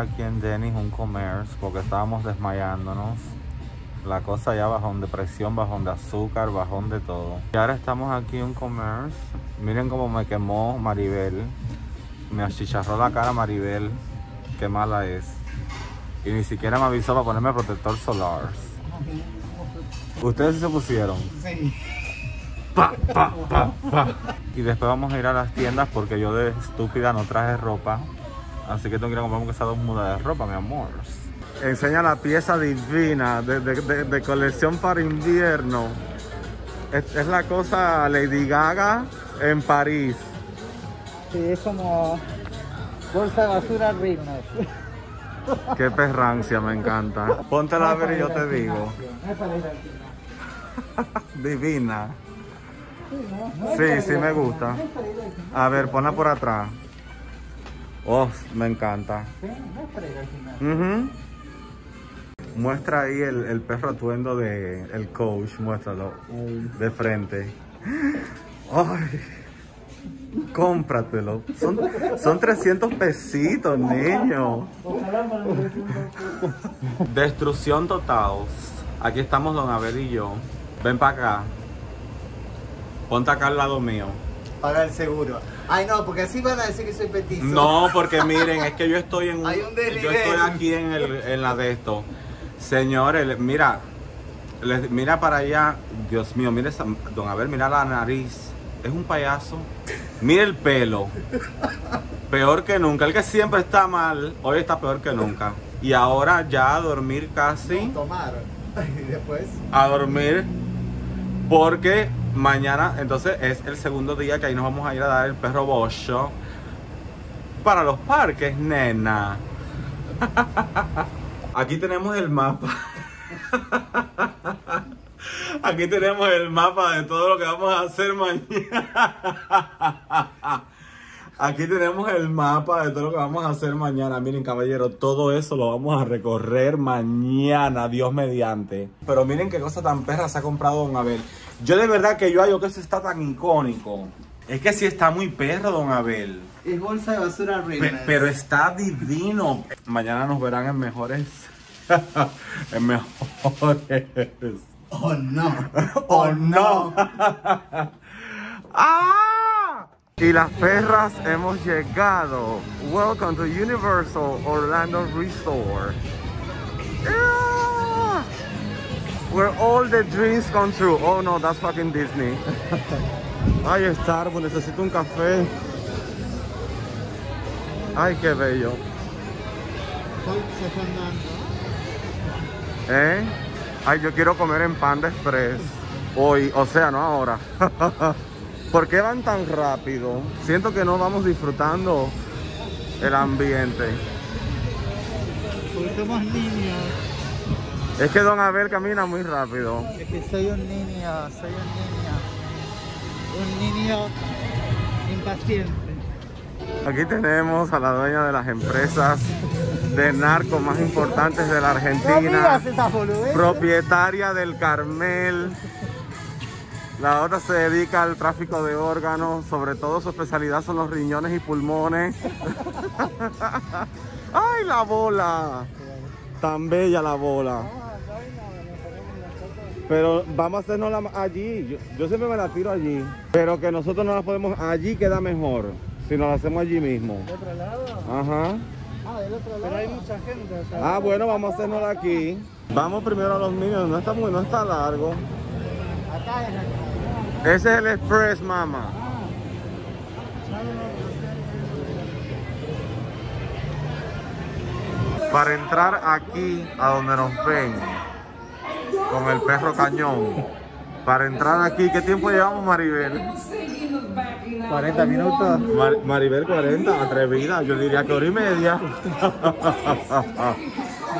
aquí en Denny's, un commerce, porque estábamos desmayándonos. La cosa ya bajón de presión, bajón de azúcar, bajón de todo. Y ahora estamos aquí en un commerce. Miren cómo me quemó Maribel. Me achicharró la cara Maribel. Qué mala es. Y ni siquiera me avisó para ponerme protector solar. Ustedes sí se pusieron. Sí. Pa, pa, pa, pa. Y después vamos a ir a las tiendas porque yo de estúpida no traje ropa. Así que tengo que ir a comprarme sea dos mudas de ropa, mi amor. Enseña la pieza divina de, de- de- de colección para invierno. Es, es la cosa Lady Gaga en París. Sí, es como bolsa de basura Rignos. Qué perrancia, me encanta. Póntela a ver y yo te digo. Divina. Sí, Sí, me gusta. A ver, ponla por atrás. Oh, me encanta. Sí, no. Muestra ahí el, el perro atuendo de el coach, muéstralo de frente. Ay, cómpratelo. Son, son 300 pesitos, niño. Destrucción total. Aquí estamos Don Abel y yo. Ven para acá. Ponte acá al lado mío. Paga el seguro. Ay, no, porque así van a decir que soy petizo. No, porque miren, es que yo estoy en Hay un yo estoy aquí en, el, en la de esto. Señores, mira, les- mira para allá. Dios mío, mire esa- don Abel, mira la nariz. Es un payaso. Mire el pelo. Peor que nunca. El que siempre está mal, hoy está peor que nunca. Y ahora ya a dormir casi. Tomar. Y después. A dormir. Porque mañana, entonces es el segundo día que ahí nos vamos a ir a dar el perro bocho. Para los parques, nena. Aquí tenemos el mapa. Aquí tenemos el mapa de todo lo que vamos a hacer mañana. Aquí tenemos el mapa de todo lo que vamos a hacer mañana. Miren, caballero, todo eso lo vamos a recorrer mañana, Dios mediante. Pero miren qué cosa tan perra se ha comprado Don Abel. Yo de verdad que yo hallo que eso está tan icónico. Es que sí está muy perro, Don Abel. Es bolsa de basura Pe- pero está divino. Mañana nos verán en mejores. en mejores. Oh, no. ¡Oh, no! ¡Ah! Y las perras hemos llegado. Welcome to Universal Orlando Resort. Where all the dreams come true. Oh no, that's fucking Disney. Ay, Starbucks, necesito un café. Ay, qué bello. ¿Eh? Ay, yo quiero comer en Panda Express. Hoy, o sea, no ahora. ¿Por qué van tan rápido? Siento que no vamos disfrutando el ambiente. Porque somos niños. Es que Don Abel camina muy rápido. Es que soy un niño, soy un niño. Un niño impaciente. Aquí tenemos a la dueña de las empresas de narco más importantes de la No Argentina. esas boludeces. propietaria del Carmel. La otra se dedica al tráfico de órganos, sobre todo su especialidad son los riñones y pulmones. ¡Ay, la bola! Tan bella la bola. Pero vamos a hacernos la allí. Yo, yo siempre me la tiro allí. Pero que nosotros no la podemos. Allí queda mejor. Si nos la hacemos allí mismo. ¿De otro lado? Ajá. Ah, del otro lado. Pero hay mucha gente. o sea, Ah, bueno, vamos a hacernos aquí. Vamos primero a los niños. No está muy, no está largo. Acá es acá. Ese es el Express, mamá. Para entrar aquí a donde nos ven, con el perro cañón. Para entrar aquí, ¿qué tiempo llevamos, Maribel? 40 minutos. Mar- Maribel 40, atrevida, yo diría que hora y media.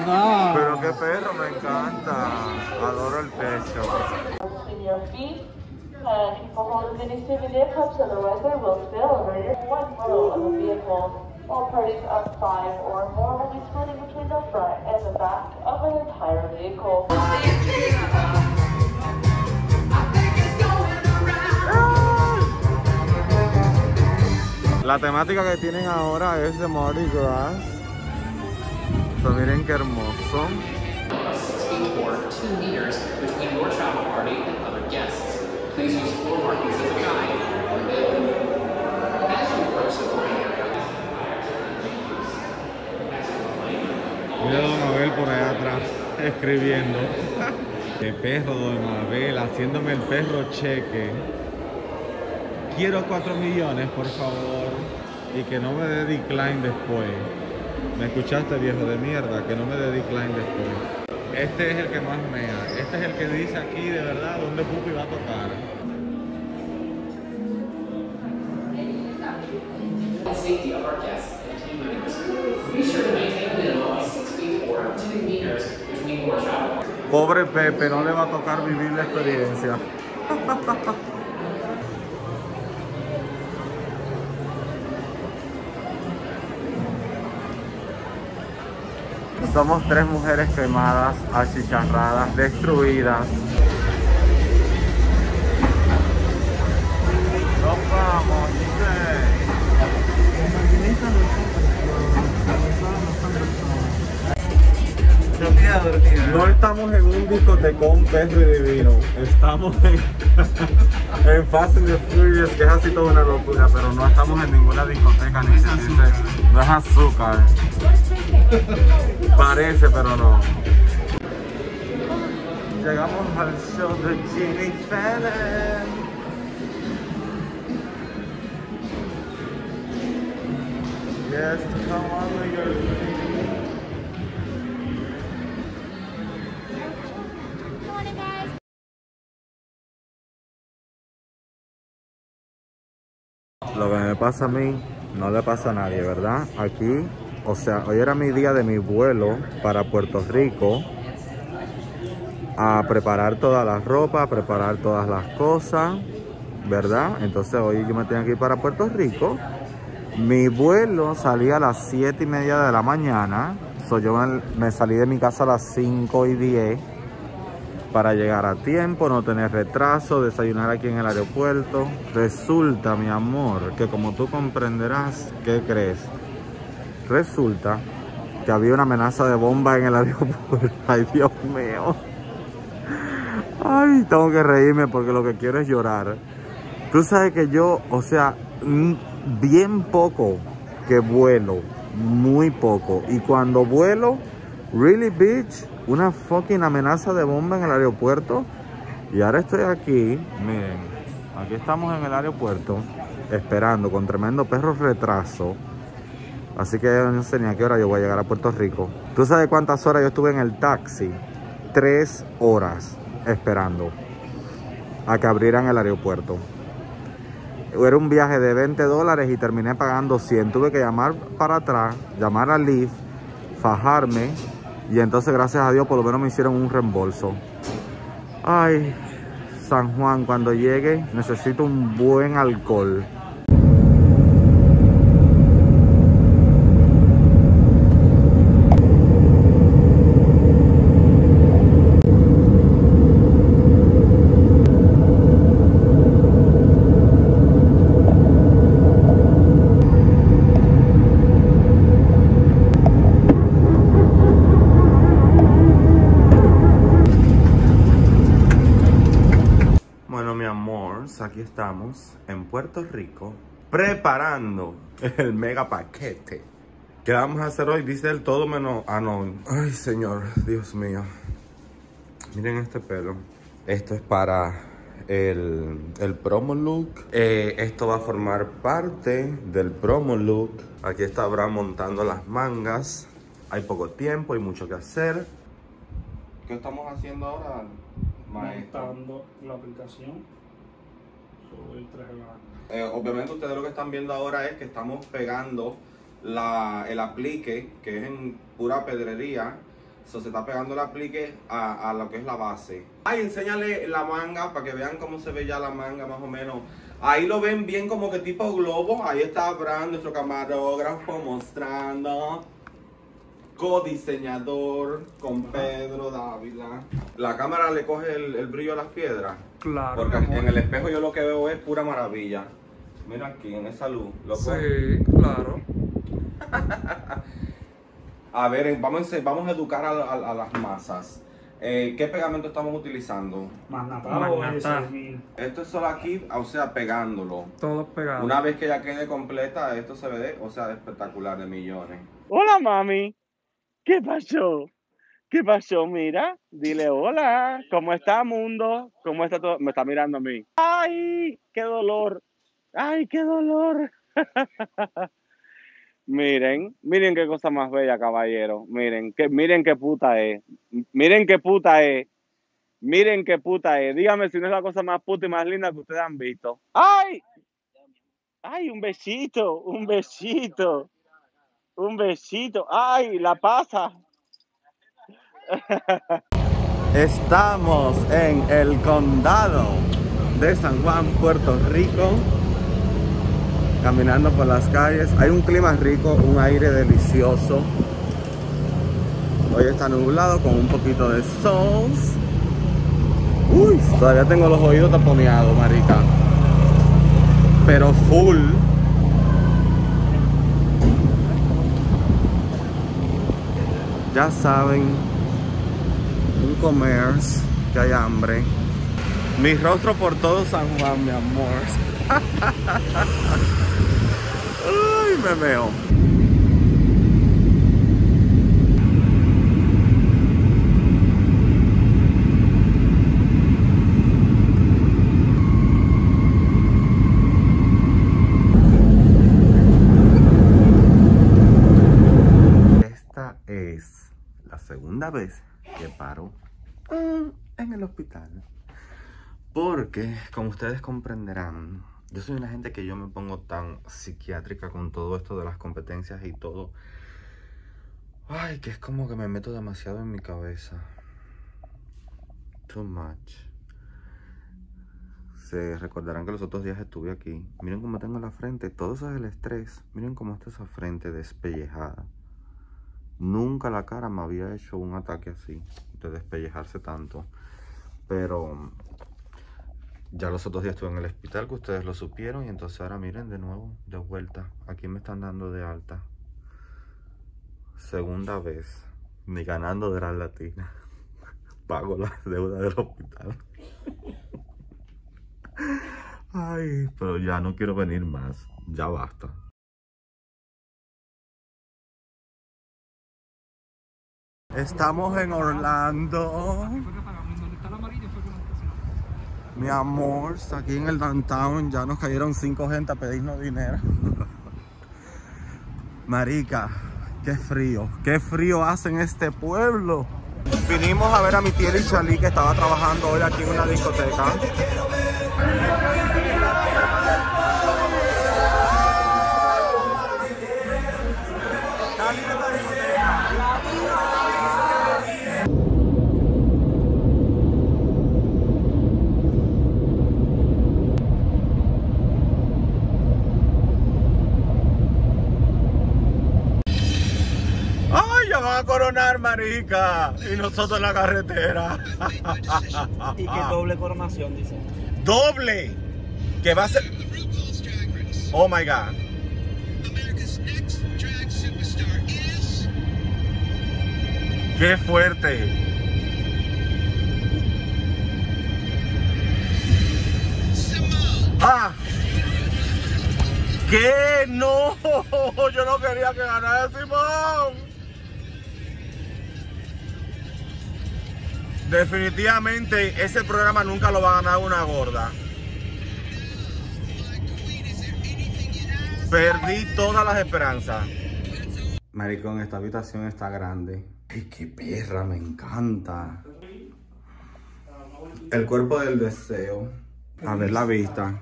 No. Pero qué perro, me encanta. Adoro el techo. and people a hold of any souvenir cups, otherwise they will spill over one row of a vehicle. All parties of five or more will be splitting between the front and the back of an entire vehicle. La temática que tienen ahora es de Mardi Gras. So, miren qué hermoso. Or two meters between your travel party and other guests. Please a Don Abel por allá atrás escribiendo. El perro, Don Abel, haciéndome el perro cheque. Quiero 4 millones, por favor. Y que no me dé decline después. ¿Me escuchaste, viejo de mierda? Que no me dé decline después. Este es el que más mea. Este es el que dice aquí de verdad dónde Pupi va a tocar. and safety of our guests and team members. Be sure to maintain a minimum of six feet four, two meters between your travel party. Pobre Pepe, no le va a tocar vivir la experiencia. Somos tres mujeres quemadas, achicharradas, destruidas. Dormida. No estamos en un discotecón perro y divino. Estamos en, en Fast and the Furious, que es así toda una locura, pero no estamos en ninguna discoteca ni se dice. No es azúcar. Parece, pero no. Llegamos al show de Jimmy Fallon. Yes, come on, nigga. Pasa a mí no le pasa a nadie, ¿verdad? Aquí, o sea, hoy era mi día de mi vuelo para Puerto Rico a preparar toda la ropa, a preparar todas las cosas, ¿verdad? Entonces hoy yo me tengo que ir para Puerto Rico. Mi vuelo salía a las 7 y media de la mañana. So, yo me, me salí de mi casa a las 5 y 10 para llegar a tiempo, no tener retraso, desayunar aquí en el aeropuerto. Resulta, mi amor, que como tú comprenderás, ¿qué crees? Resulta que había una amenaza de bomba en el aeropuerto. Ay, Dios mío. Ay, tengo que reírme porque lo que quiero es llorar. Tú sabes que yo, o sea, bien poco que vuelo, muy poco. Y cuando vuelo, really bitch, una fucking amenaza de bomba en el aeropuerto. Y ahora estoy aquí, miren, aquí estamos en el aeropuerto, esperando con tremendo perro retraso. Así que no sé ni a qué hora yo voy a llegar a Puerto Rico. ¿Tú sabes cuántas horas yo estuve en el taxi? Tres horas esperando a que abrieran el aeropuerto. Era un viaje de 20 dólares y terminé pagando 100. Tuve que llamar para atrás, llamar a Lyft, fajarme y entonces gracias a Dios por lo menos me hicieron un reembolso. Ay, San Juan, cuando llegue necesito un buen alcohol. Bueno, mi amor, aquí estamos en Puerto Rico preparando el mega paquete. ¿Qué vamos a hacer hoy? Dice el todo menos... Ah, no. Ay, señor, Dios mío. Miren este pelo. Esto es para el, el promo look. Eh, esto va a formar parte del promo look. Aquí está Abraham montando las mangas. Hay poco tiempo, hay mucho que hacer. ¿Qué estamos haciendo ahora, maestro? montando la aplicación Eh, obviamente ustedes lo que están viendo ahora es que estamos pegando la, el aplique, que es en pura pedrería. So, se está pegando el aplique a, a lo que es la base. Ay, enséñale la manga para que vean cómo se ve ya la manga más o menos. Ahí lo ven bien como que tipo globo. Ahí está Abraham, nuestro camarógrafo, mostrando. Co-diseñador con Pedro Dávila. La cámara le coge el, el brillo a las piedras. Claro, Porque mi amor. en el espejo yo lo que veo es pura maravilla. Mira aquí en esa luz, loco. Sí, claro. A ver, vamos a, ense- vamos a educar a, a- a las masas. Eh, ¿Qué pegamento estamos utilizando? S1000. Esto es solo aquí, o sea, pegándolo. Todos pegados. Una vez que ya quede completa, esto se ve, o sea, espectacular de millones. Hola, mami. ¿Qué pasó? ¿Qué pasó? Mira, dile hola. ¿Cómo está, mundo? ¿Cómo está todo? Me está mirando a mí. ¡Ay! ¡Qué dolor! ¡Ay, qué dolor! miren, miren qué cosa más bella, caballero. Miren, que, miren qué puta es. Miren qué puta es. Miren qué puta es. Dígame si no es la cosa más puta y más linda que ustedes han visto. ¡Ay! ¡Ay, un besito! ¡Un besito! Un besito. ¡Ay, la pasa! Estamos en el condado de San Juan, Puerto Rico. Caminando por las calles. Hay un clima rico, un aire delicioso. Hoy está nublado con un poquito de sol. Uy, todavía tengo los oídos taponeados, marica. Pero full. Ya saben, un commerce, que hay hambre. Mi rostro por todo San Juan, mi amor. Ay, me meo. Esta es la vez que paro mm, en el hospital. Porque, como ustedes comprenderán, yo soy una gente que yo me pongo tan psiquiátrica con todo esto de las competencias y todo. Ay, que es como que me meto demasiado en mi cabeza. Too much. Se recordarán que los otros días estuve aquí. Miren cómo tengo la frente. Todo eso es el estrés. Miren cómo está esa frente despellejada. Nunca la cara me había hecho un ataque así, de despellejarse tanto. Pero ya los otros días estuve en el hospital, que ustedes lo supieron, y entonces ahora miren de nuevo, de vuelta. Aquí me están dando de alta. Segunda vez, ni ganando de la latina. Pago la deuda del hospital. Ay, pero ya no quiero venir más. Ya basta. Estamos en Orlando. Mi amor, aquí en el downtown ya nos cayeron cinco gente a pedirnos dinero. Marica, qué frío, qué frío hace en este pueblo. Vinimos a ver a mi tía Lichalí que estaba trabajando hoy aquí en una discoteca. Coronar, marica! Y nosotros en la carretera. Y que doble coronación, dice. ¡Doble! Que va a ser... Oh, my God. ¡Qué fuerte! ¡Ah! ¿Qué? ¡No! Yo no quería que ganara Simón. Definitivamente ese programa nunca lo va a ganar una gorda. Perdí todas las esperanzas. Maricón, esta habitación está grande. Ay, qué perra, me encanta. El cuerpo del deseo. A ver la vista.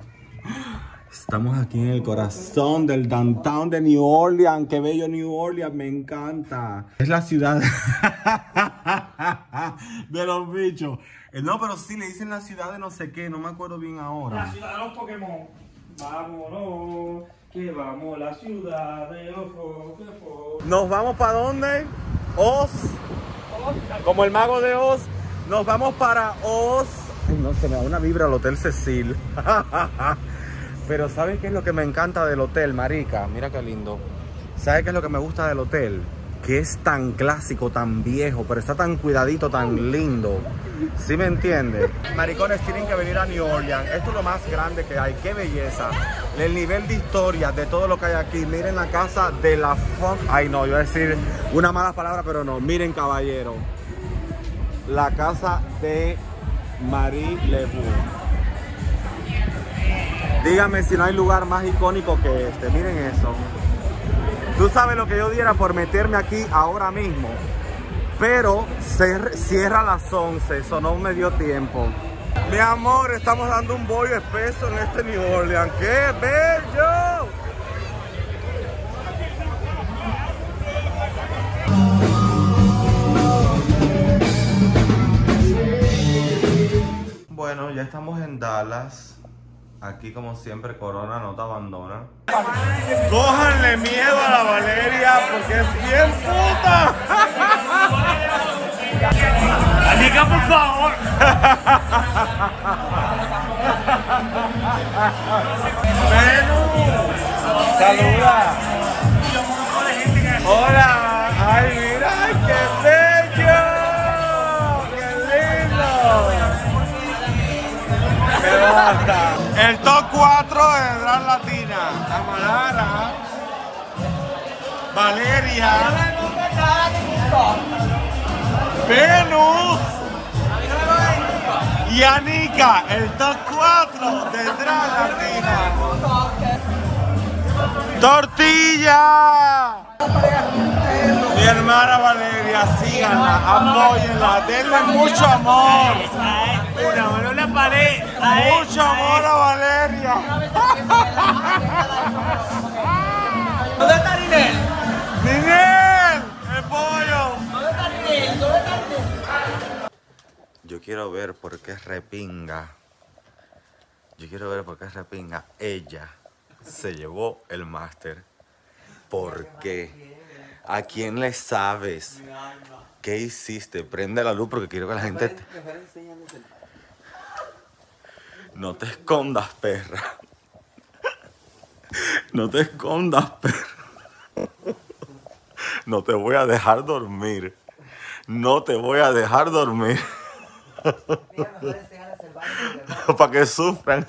Estamos aquí en el corazón del downtown de New Orleans. Qué bello New Orleans, me encanta. Es la ciudad de los bichos. Eh, No, pero sí le dicen la ciudad de no sé qué, no me acuerdo bien La ahora. ciudad de los Pokémon. Vámonos, que vamos a la ciudad de los Pokémon. ¿Nos vamos para dónde? Oz. Como el mago de Oz. Nos vamos para Oz. Ay, no, se me da una vibra al Hotel Cecil. Pero ¿sabes qué es lo que me encanta del hotel, marica? Mira qué lindo. ¿Sabes qué es lo que me gusta del hotel? Que es tan clásico, tan viejo, pero está tan cuidadito, tan lindo. ¿Sí me entiendes? Maricones tienen que venir a New Orleans. Esto es lo más grande que hay. ¡Qué belleza! El nivel de historia de todo lo que hay aquí. Miren la casa de la font. Ay, no, yo iba a decir una mala palabra, pero no. Miren, caballero. La casa de Marie Lebu. Dígame si no hay lugar más icónico que este. Miren eso. Tú sabes lo que yo diera por meterme aquí ahora mismo. Pero cer- cierra las 11, eso no me dio tiempo. Mi amor, estamos dando un bollo espeso en este New Orleans. ¡Qué bello! Bueno, ya estamos en Dallas. Aquí como siempre Corona no te abandona. Cójanle miedo a la Valeria porque es bien puta. Anica, por favor. Saluda. Hola. Ay, mira, qué bello. Qué lindo. Qué basta. El top 4 de Drag Latina. Amalara. Valeria. Venus. Y Anika, el top 4 de Drag Latina. ¡Tortilla! Mi hermana Valeria, síganla, apóyenla, denle mucho amor. Una mano en la pared. Mucho quiero ver por qué repinga. Yo quiero ver por qué repinga. Ella se llevó el máster. ¿Por qué? ¿A quién le sabes? ¿Qué hiciste? Prende la luz porque quiero que la gente... te- No te escondas, perra. No te escondas, perra. No te voy a dejar dormir. No te voy a dejar dormir. Para que sufran.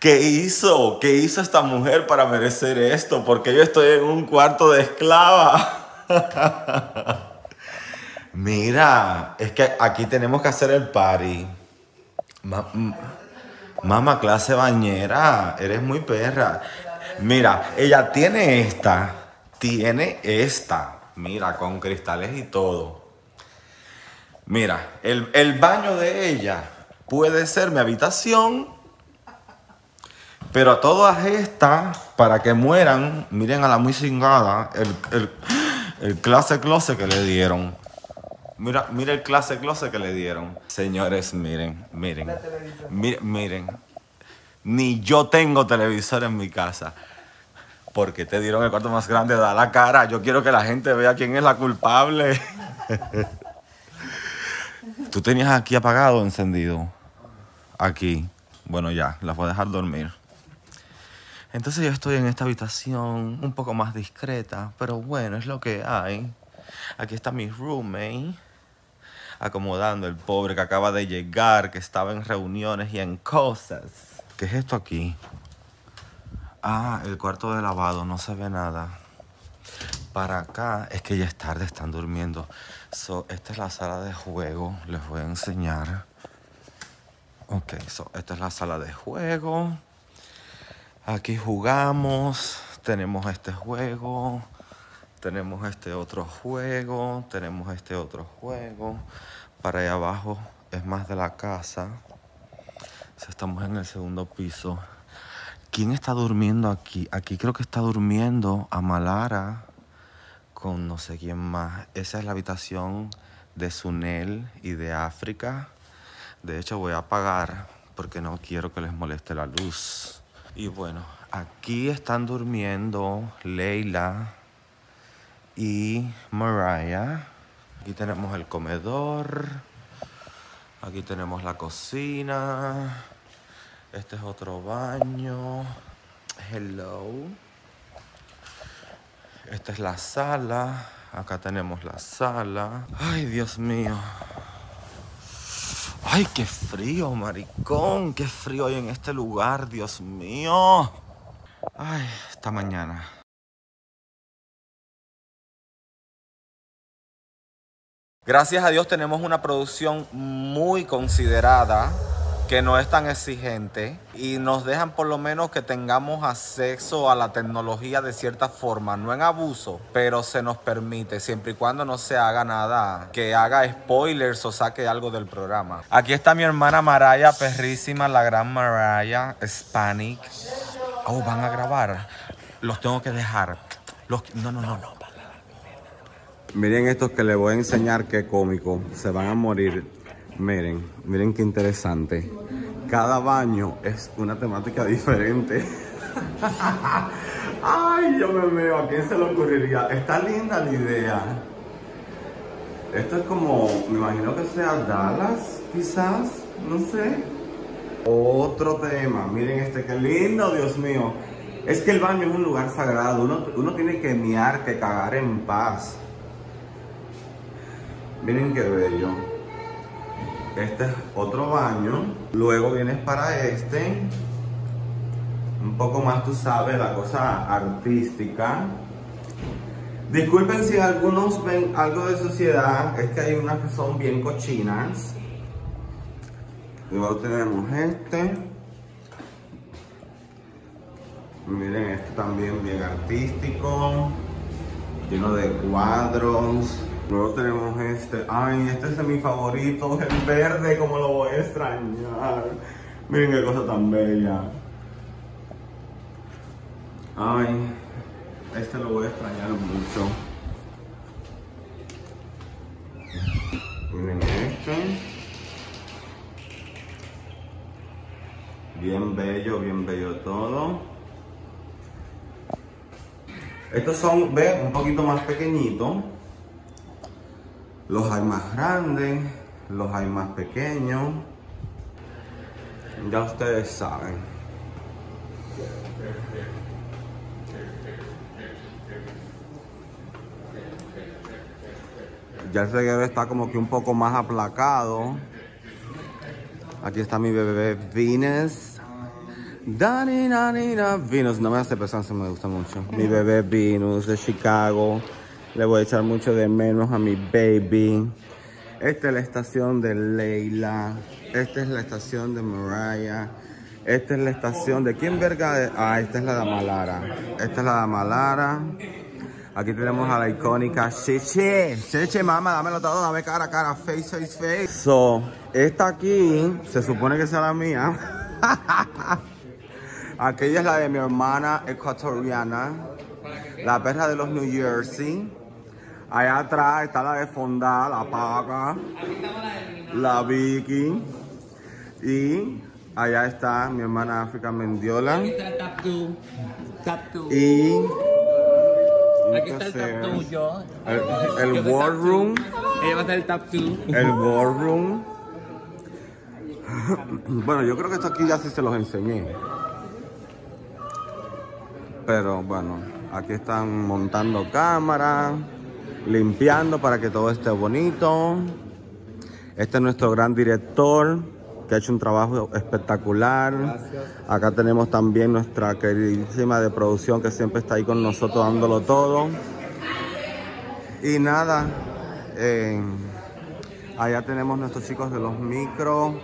¿Qué hizo? ¿Qué hizo esta mujer para merecer esto? Porque yo estoy en un cuarto de esclava. Mira, es que aquí tenemos que hacer el party. Ma- Mamá, clase bañera, eres muy perra. Mira, ella tiene esta, tiene esta. Mira, con cristales y todo. Mira, el, el baño de ella puede ser mi habitación, pero a todas estas, para que mueran, miren a la muy cingada, el, el, el clase closet que le dieron. Mira, mira el clase closet que le dieron. Señores, miren, miren. Miren, miren. Ni yo tengo televisor en mi casa. Porque te dieron el cuarto más grande, da la cara. Yo quiero que la gente vea quién es la culpable. Tú tenías aquí apagado encendido. Aquí. Bueno, ya, las voy a dejar dormir. Entonces yo estoy en esta habitación un poco más discreta, pero bueno, es lo que hay. Aquí está mi roommate acomodando el pobre que acaba de llegar, que estaba en reuniones y en cosas. ¿Qué es esto aquí? Ah, el cuarto de lavado, no se ve nada. Para acá es que ya es tarde, están durmiendo. So, esta es la sala de juego, les voy a enseñar. Ok, so, esta es la sala de juego. Aquí jugamos, tenemos este juego, tenemos este otro juego, tenemos este otro juego. Para allá abajo es más de la casa. Estamos en el segundo piso. ¿Quién está durmiendo aquí? Aquí creo que está durmiendo Amalara con no sé quién más. Esa es la habitación de Sunel y de África. De hecho voy a apagar porque no quiero que les moleste la luz. Y bueno, aquí están durmiendo Leila y Mariah. Aquí tenemos el comedor. Aquí tenemos la cocina. Este es otro baño. Hello. Esta es la sala. Acá tenemos la sala. Ay, Dios mío. Ay, qué frío, maricón. Qué frío hay en este lugar, Dios mío. Ay, esta mañana. Gracias a Dios tenemos una producción muy considerada que no es tan exigente y nos dejan por lo menos que tengamos acceso a la tecnología de cierta forma, no en abuso, pero se nos permite siempre y cuando no se haga nada que haga spoilers o saque algo del programa. Aquí está mi hermana Maraya, perrísima, la gran Maraya, Hispanic. Oh, van a grabar. Los tengo que dejar. Los... No, no, no, no. Miren estos que les voy a enseñar qué cómico. Se van a morir. Miren, miren qué interesante. Cada baño es una temática diferente. Ay, yo me veo, ¿a quién se le ocurriría? Está linda la idea. Esto es como, me imagino que sea Dallas, quizás, no sé. Otro tema, miren este, qué lindo, Dios mío. Es que el baño es un lugar sagrado, uno, uno tiene que miar, que cagar en paz. Miren qué bello. Este es otro baño. Luego vienes para este. Un poco más, tú sabes, la cosa artística. Disculpen si algunos ven algo de suciedad. Es que hay unas que son bien cochinas. Luego tenemos este. Miren, este también bien artístico. Lleno de cuadros. Luego tenemos este. Ay, este es mi favorito, el verde, como lo voy a extrañar. Miren qué cosa tan bella. Ay, este lo voy a extrañar mucho. Miren este. Bien bello, bien bello todo. Estos son, ve, un poquito más pequeñitos. Los hay más grandes, los hay más pequeños. Ya ustedes saben. Ya el reguero está como que un poco más aplacado. Aquí está mi bebé Venus. Dani, Dani, Venus. No me hace pesar, me gusta mucho. Mi bebé Venus de Chicago. Le voy a echar mucho de menos a mi baby. Esta es la estación de Leila. Esta es la estación de Mariah. Esta es la estación de quién verga. Ah, esta es la de Malara. Esta es la de Malara. Aquí tenemos a la icónica Cheche. Cheche, mamá, dámelo todo, dame cara cara, face, face, face. So, esta aquí se supone que sea la mía. Aquella es la de mi hermana ecuatoriana. La perra de los New Jersey. Allá atrás está la de Fonda, la Paca, la Vicky. Y allá está mi hermana África Mendiola. Aquí está el. Tap two. Y Aquí está el tap two yo. el, el War Room. Ella va a estar el tap two. El War Room. Bueno, yo creo que esto aquí ya sí se los enseñé. Pero bueno, aquí están montando cámaras, limpiando para que todo esté bonito. Este es nuestro gran director que ha hecho un trabajo espectacular. Acá tenemos también nuestra queridísima de producción que siempre está ahí con nosotros dándolo todo. Y nada, eh, allá tenemos nuestros chicos de los micros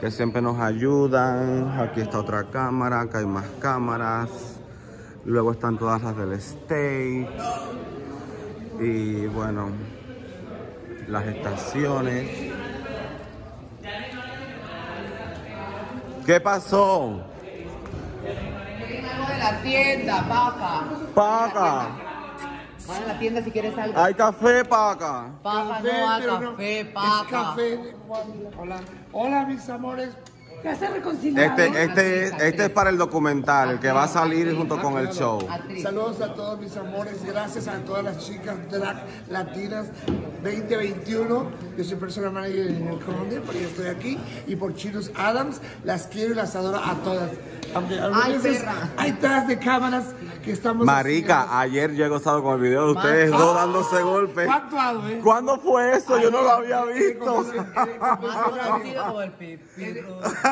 que siempre nos ayudan. Aquí está otra cámara, acá hay más cámaras. Luego están todas las del stage. Y bueno, las estaciones. ¿Qué pasó? Algo de la tienda, paca. Paca. Van a la tienda si quieres algo. Hay café, Paca. Paca, no hay café, paca. Hola. Hola, mis amores. Ya se reconciliaron. Este, este, es- este es para el documental, el que va a salir junto con el show. Saludos a todos mis amores, gracias a todas las chicas drag latinas 2021. Yo soy personal manager en el Conde, porque yo estoy aquí. Y por Chinos Adams, las quiero y las adoro a todas. Aunque a Ay, veces perra. hay tras de cámaras que estamos Marica, ayer yo he gozado con el video de ustedes dos dándose golpes. ¿Cuánto hago, eh? ¿Cuándo fue eso? Yo no lo había visto.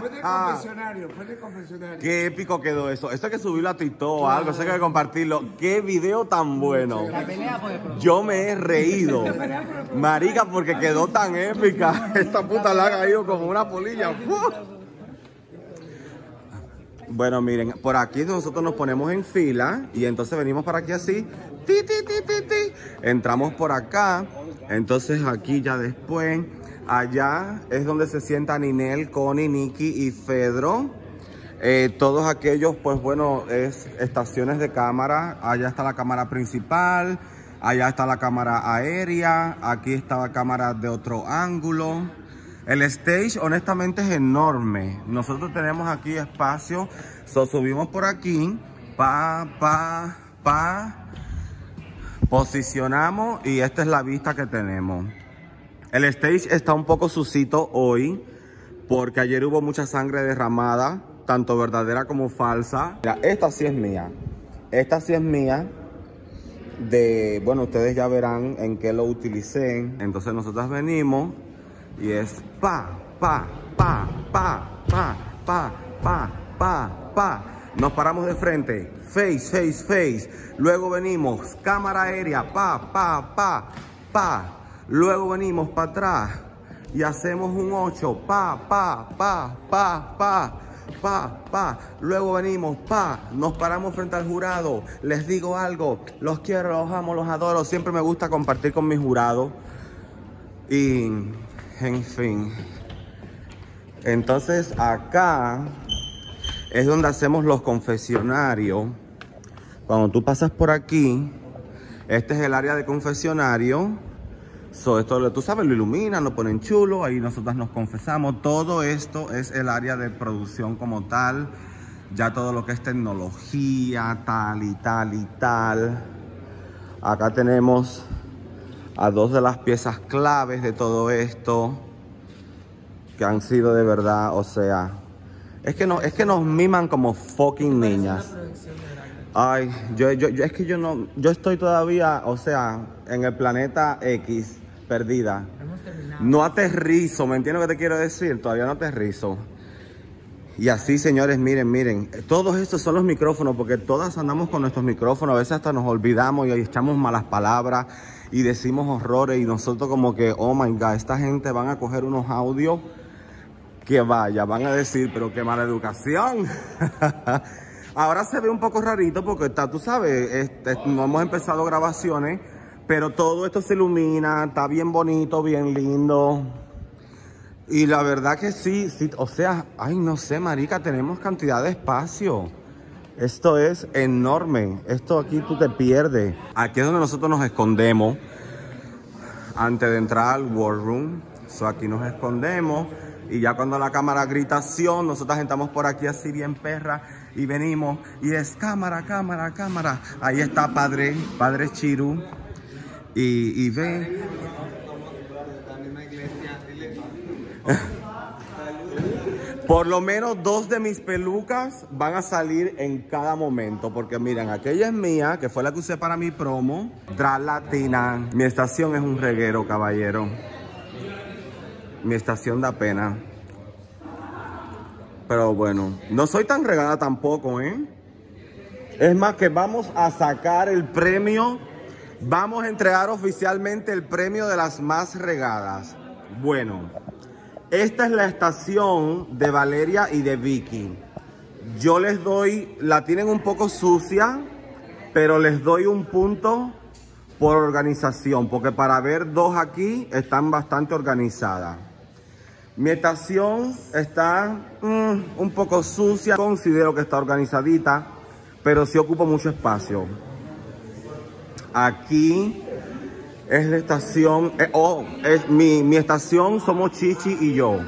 Fue de confesionario, fue de confesionario. Qué épico quedó eso. Esto hay que subirlo a TikTok o algo, eso hay que compartirlo. Qué video tan bueno. La pelea por el producto. Yo me he reído. Marica, porque quedó tan épica. Esta puta la ha caído como una polilla. Bueno, miren, por aquí nosotros nos ponemos en fila y entonces venimos para aquí así. Ti, ti, ti, ti, ti. Entramos por acá. Entonces aquí ya después, allá es donde se sientan Ninel, Connie, Nicky y Fedro. Eh, todos aquellos, pues bueno, es estaciones de cámara. Allá está la cámara principal, allá está la cámara aérea, aquí está la cámara de otro ángulo. El stage honestamente es enorme. Nosotros tenemos aquí espacio. So, subimos por aquí. Pa, pa, pa. Posicionamos y esta es la vista que tenemos. El stage está un poco sucito hoy porque ayer hubo mucha sangre derramada, tanto verdadera como falsa. Mira, esta sí es mía. Esta sí es mía. De, bueno, ustedes ya verán en qué lo utilicé. Entonces nosotros venimos y es pa, pa, pa, pa, pa, pa, pa, pa, pa. Nos paramos de frente, face, face, face. Luego venimos, cámara aérea, pa, pa, pa, pa. Luego venimos para atrás y hacemos un 8, pa, pa, pa, pa, pa. Pa, pa, luego venimos, pa, nos paramos frente al jurado, les digo algo, los quiero, los amo, los adoro, siempre me gusta compartir con mis jurados y, en fin, entonces acá es donde hacemos los confesionarios. Cuando tú pasas por aquí, este es el área de confesionario. So, esto, tú sabes, lo iluminan, lo ponen chulo, ahí nosotras nos confesamos. Todo esto es el área de producción como tal. Ya todo lo que es tecnología, tal y tal y tal. Acá tenemos a dos de las piezas claves de todo esto que han sido de verdad, o sea, es que no, es que nos miman como fucking niñas. Ay, yo, yo, yo- es que yo no, yo estoy todavía, o sea, en el planeta X, perdida. No aterrizo, ¿me entiendes lo que te quiero decir? Todavía no aterrizo. Y así, señores, miren, miren, todos estos son los micrófonos, porque todas andamos con nuestros micrófonos, a veces hasta nos olvidamos y echamos malas palabras y decimos horrores y nosotros como que, oh my God, esta gente van a coger unos audios que vaya, van a decir, pero qué mala educación. Ahora se ve un poco rarito porque está, tú sabes, este, no hemos empezado grabaciones, pero todo esto se ilumina, está bien bonito, bien lindo. Y la verdad que sí, sí, o sea, ay, no sé, marica, tenemos cantidad de espacio. Esto es enorme. Esto aquí tú te pierdes. Aquí es donde nosotros nos escondemos antes de entrar al war room. So, aquí nos escondemos y ya cuando la cámara grita acción, nosotras entramos por aquí así bien perra y venimos y es cámara, cámara, cámara. Ahí está padre, padre Chiru y, y ve. Por lo menos dos de mis pelucas van a salir en cada momento. Porque miren, aquella es mía, que fue la que usé para mi promo. Drag Latina. Mi estación es un reguero, caballero. Mi estación da pena. Pero bueno, no soy tan regada tampoco, ¿eh? Es más que vamos a sacar el premio. Vamos a entregar oficialmente el premio de las más regadas. Bueno, esta es la estación de Valeria y de Vicky. Yo les doy, la tienen un poco sucia, pero les doy un punto por organización, porque para ver dos aquí están bastante organizadas. Mi estación está mm, un poco sucia, considero que está organizadita, pero sí ocupa mucho espacio. Aquí es la estación, eh, oh, es mi, mi estación somos Chichi y yo.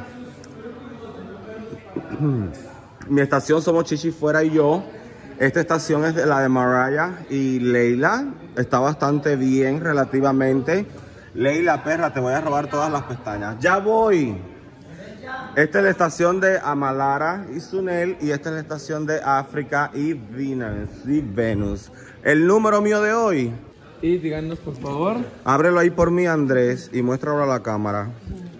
Mi estación somos Chichi Fuera y yo. Esta estación es la de Mariah y Leila. Está bastante bien relativamente. Leila, perra, te voy a robar todas las pestañas. Ya voy. Esta es la estación de Amalara y Sunel y esta es la estación de África y Venus. Y Venus. El número mío de hoy. Y díganos, por favor. Ábrelo ahí por mí, Andrés, y muéstralo a la cámara.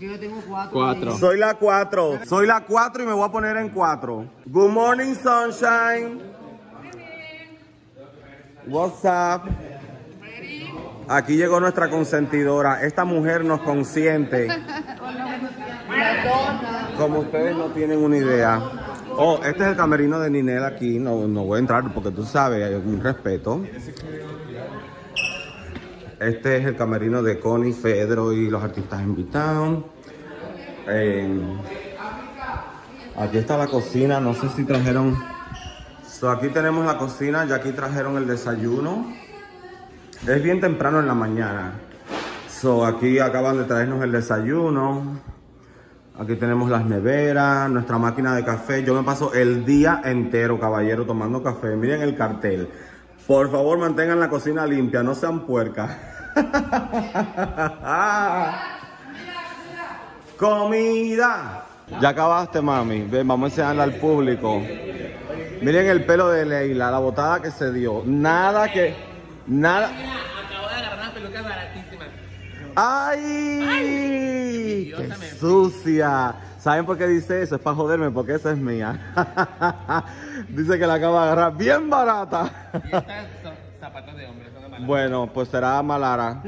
Yo tengo cuatro. Cuatro. Soy la 4. Soy la 4 y me voy a poner en 4. Good morning, sunshine. What's up? Aquí llegó nuestra consentidora. Esta mujer nos consiente. Como ustedes no tienen una idea. Oh, este es el camerino de Ninel aquí. No, no voy a entrar porque tú sabes, hay un respeto. Este es el camerino de Connie, Fedro y los artistas invitados. Aquí está la cocina, no sé si trajeron... So, aquí tenemos la cocina, ya aquí trajeron el desayuno. Es bien temprano en la mañana. So, aquí acaban de traernos el desayuno. Aquí tenemos las neveras, nuestra máquina de café. Yo me paso el día entero, caballero, tomando café. Miren el cartel. Por favor, mantengan la cocina limpia, no sean puercas. Comida. Ya acabaste, mami. Ven, vamos a enseñarle al público. Miren el pelo de Leila, la botada que se dio. Nada que... Nada... Acabo de agarrar una peluca baratísima. ¡Ay! ¡Qué sucia! ¿Saben por qué dice eso? Es para joderme, porque esa es mía. dice que la acaba de agarrar bien barata. Y estas son zapatos de hombre, son de mala. bueno, pues será Malara.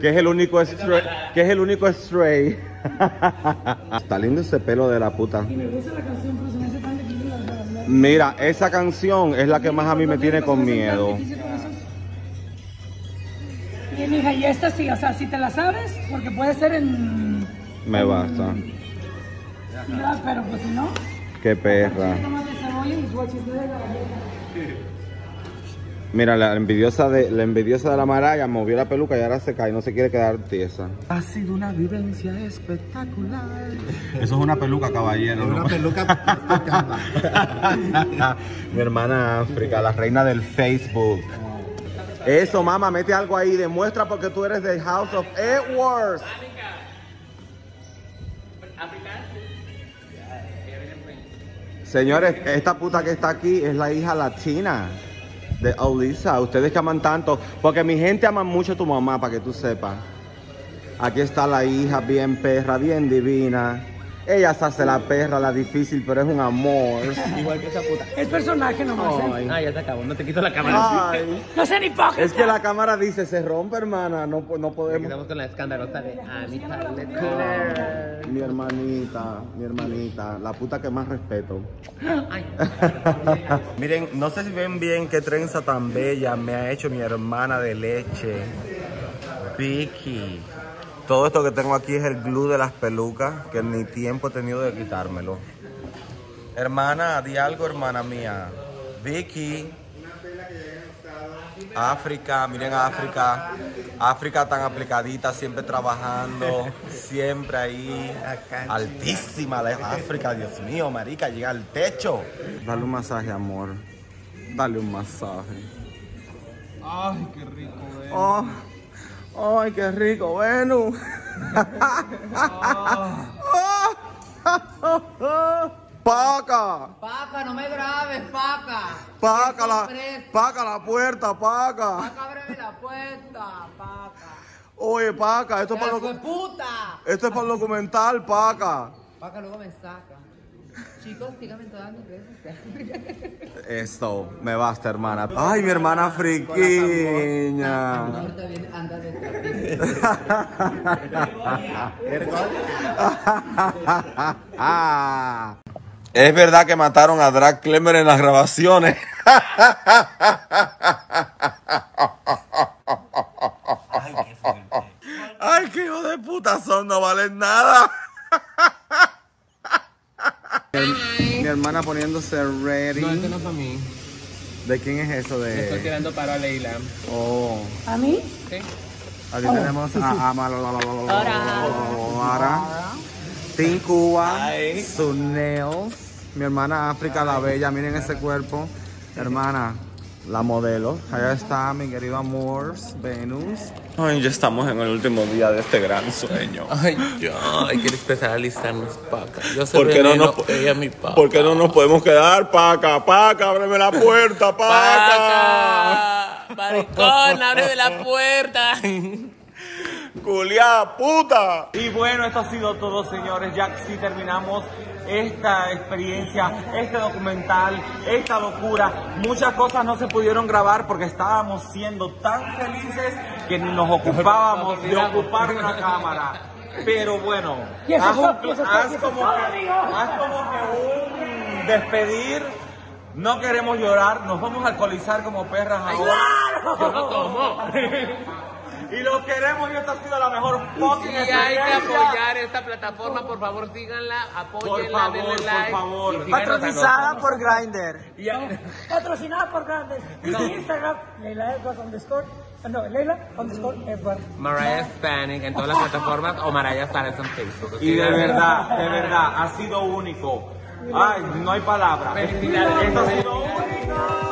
Que es el único stray. Que es el único stray. Está lindo ese pelo de la puta. Mira, esa canción es la que más a mí me tiene con miedo. Y mija, y esta sí, o sea, si te la sabes, porque puede ser en... Me basta. Pero pues si no, Qué perra. Mira, la envidiosa de la envidiosa de la Maraya movió la peluca y ahora se cae, no se quiere quedar tiesa. Ha sido una vivencia espectacular. Eso es una peluca, caballero. Una peluca Mi hermana África, la reina del Facebook. Eso, mamá, mete algo ahí, demuestra porque tú eres del House of Edwards. Señores, esta puta que está aquí es la hija latina de Olisa. Ustedes que aman tanto, porque mi gente ama mucho a tu mamá, para que tú sepas. Aquí está la hija bien perra, bien divina. Ella se hace la perra, la difícil, pero es un amor. Igual que esa puta. Es personaje nomás, ¿eh? Ah, ya se acabó, no te quito la cámara. Ay. No sean hipócritas. Es que la cámara dice, se rompe, hermana, no, no podemos. Estamos con la escandalosa de Anita Leclerc. Mi hermanita, mi hermanita, la puta que más respeto. Miren, no sé si ven bien qué trenza tan bella me ha hecho mi hermana de leche, Vicky. Todo esto que tengo aquí es el glue de las pelucas, que ni tiempo he tenido de quitármelo. Hermana, di algo, hermana mía. Vicky. África, miren a África. África tan aplicadita, siempre trabajando, siempre ahí. Altísima la África, Dios mío, marica, llega al techo. Dale un masaje, amor. Dale un masaje. Ay, qué rico, güey. Oh, ay, qué rico, bueno. Paca, Paca, no me grabes, Paca. paca la, paca la puerta, paca. Paca, ábreme la puerta, Paca. Oye, paca, esto es para ¡Hijo de lo, puta! esto es para el documental, paca. Paca luego me saca. Chicos, síganme en todas mis redes sociales. Esto, me basta, hermana. Ay, mi hermana friquiña. De Es verdad que mataron a Drag Clemer en las grabaciones. Ay, qué hijo de puta son, no valen nada. Mi hermana poniéndose ready. No, esto no es para mí. ¿De quién es eso? Le estoy De... tirando paro a Leila. Oh. ¿A mí? Sí. Aquí Oh, tenemos sí, sí. a Amara. Team Cuba, su nails. Mi hermana África la Bella, miren ese cuerpo. Hermana, la modelo. Allá está mi querido Amors, Venus. Ay, ya estamos en el último día de este gran sueño. Ay, ya, hay que empezar a alistarnos paca. Yo soy ¿Por qué no veneno, nos, ella mi paca. ¿Por qué no nos podemos quedar? Paca, paca, ábreme la puerta, paca. Paca, maricón, ábreme la puerta. Culia, puta. Y bueno, esto ha sido todo, señores. Ya que sí terminamos esta experiencia, este documental, esta locura. Muchas cosas no se pudieron grabar porque estábamos siendo tan felices que nos ocupábamos de ocupar una cámara. Pero bueno, haz, un- como que, amigo. haz como que un despedir. No queremos llorar, nos vamos a alcoholizar como perras ahora. claro! Yo no tomo. Y lo queremos y esta ha sido la mejor fucking Y hay que apoyar esta plataforma, por favor síganla, apóyenla, favor, denle por like. favor. y síganos a Patrocinada por Grindr. Y a- Patrocinada por Grandes. En Instagram, Leila Edward underscore. ah, No, Leila underscore Edward. Mariah Hispanic en todas las plataformas o Mariah Sales en Facebook. Y de verdad, de verdad, ha sido único. Ay, no hay palabras. Felicidades. Esto ha sido único.